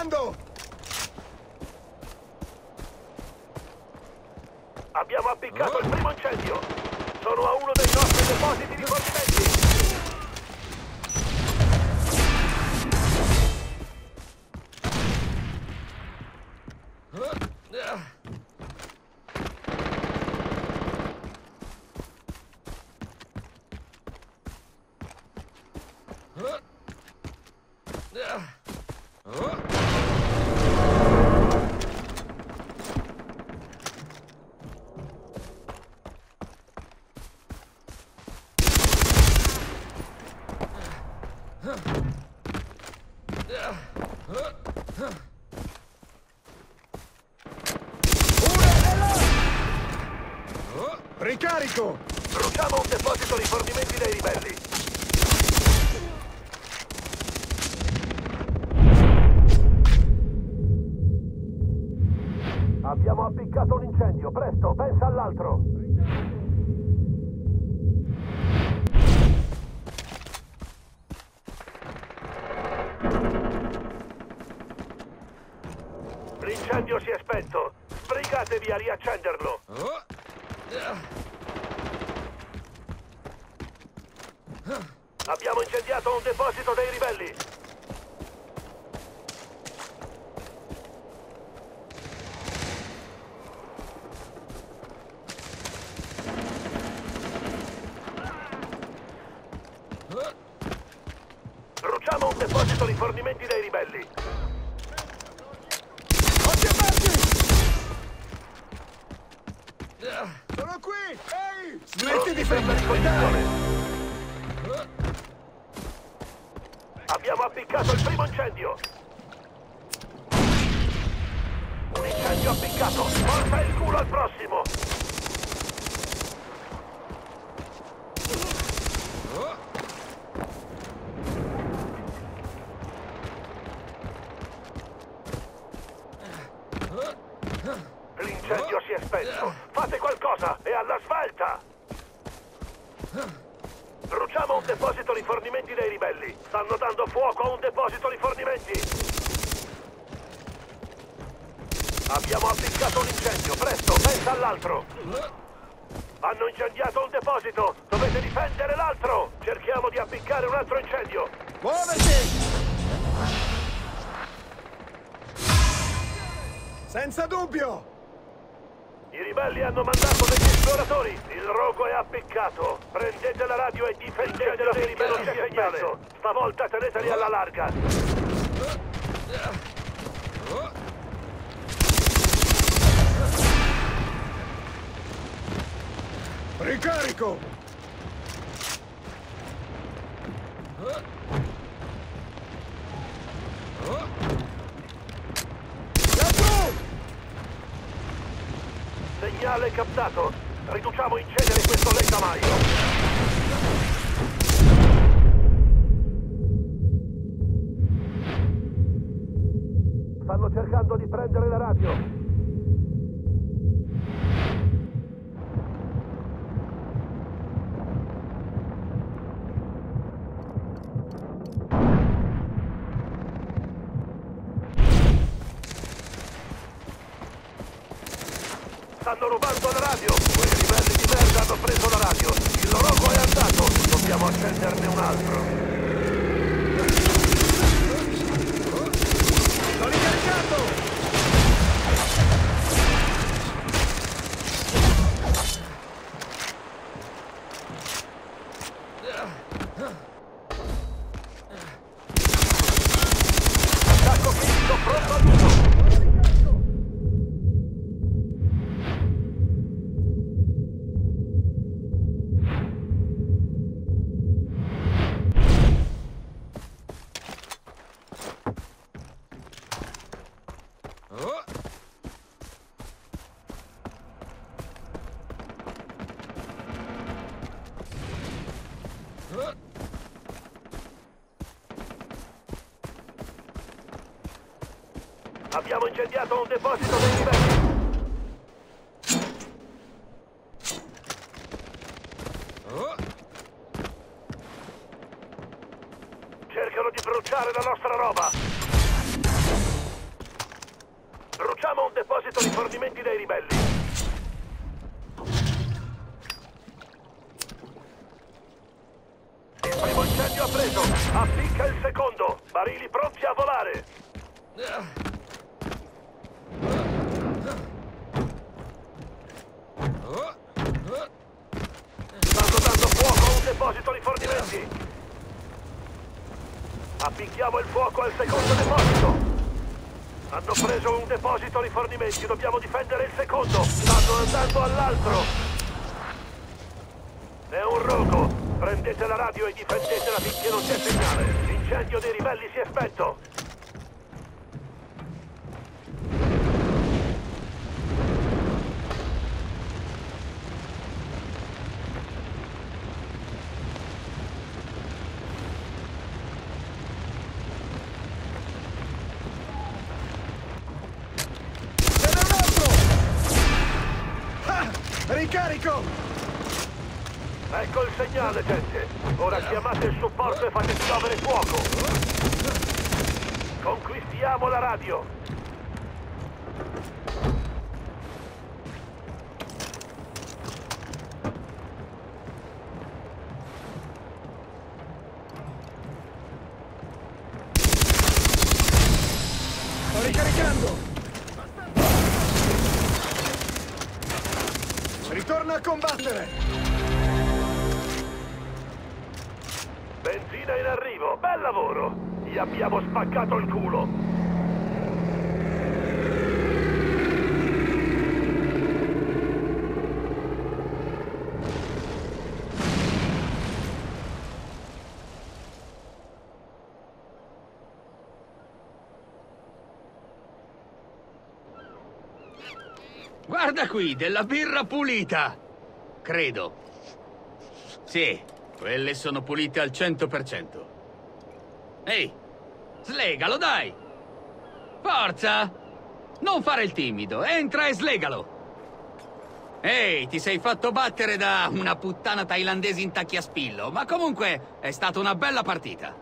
caricando! Abbiamo appiccato il primo incendio! Sono a uno dei nostri depositi di fornimenti! Ricarico! Bruciamo un deposito rifornimenti dei ribelli! Abbiamo appiccato un incendio, presto, pensa all'altro! L'incendio si è spento! Sbrigatevi a riaccenderlo! Abbiamo incendiato un deposito dei ribelli! Bruciamo un deposito rifornimenti dei ribelli! Occhi aperti! Sono qui! Ehi! Smetti di Pronti per fare... perquisizione! Abbiamo appiccato il primo incendio! Un incendio appiccato! Porta il culo al prossimo! L'incendio si è spento! Fate qualcosa! È alla svelta! Bruciamo un deposito rifornimenti dei ribelli! Stanno dando fuoco a un deposito rifornimenti! Abbiamo appiccato un incendio! Presto, pensa all'altro! Hanno incendiato un deposito! Dovete difendere l'altro! Cerchiamo di appiccare un altro incendio! Muoviti! Senza dubbio! I ribelli hanno mandato degli esploratori! Il rogo è appiccato! Prendete la radio e difendetelo finché non sia segnale! Stavolta teneteli alla larga! Ricarico! Segnale captato! Riduciamo in cenere questo lettamaio! Stanno cercando di prendere la radio! Rubando la radio! Quei ribelli di merda hanno preso la radio! Il rogo è andato! Dobbiamo accenderne un altro! Sto ricaricando! Incendiato un deposito dei ribelli! Cercano di bruciare la nostra roba! rifornimenti dei ribelli. Il primo incendio ha preso. Appicca il secondo. Barili pronti a volare. Stanno dando fuoco a un deposito rifornimenti. Appicchiamo il fuoco al secondo deposito. Hanno preso un deposito rifornimenti, dobbiamo difendere il secondo. Stanno andando all'altro. È un rogo. Prendete la radio e difendetela finché non c'è segnale. L'incendio dei ribelli si è spento. Ce n'è un altro! Ah, ricarico! Ecco il segnale, gente. Ora chiamate il supporto e fate piovere fuoco. Conquistiamo la radio. Sto ricaricando! A combattere! Benzina in arrivo. Bel lavoro. Gli abbiamo spaccato il culo. Guarda qui, della birra pulita! Credo. Sì, quelle sono pulite al 100%. Ehi, slegalo, dai! Forza! Non fare il timido, entra e slegalo! Ehi, ti sei fatto battere da una puttana thailandese in tacchi a spillo, ma comunque è stata una bella partita.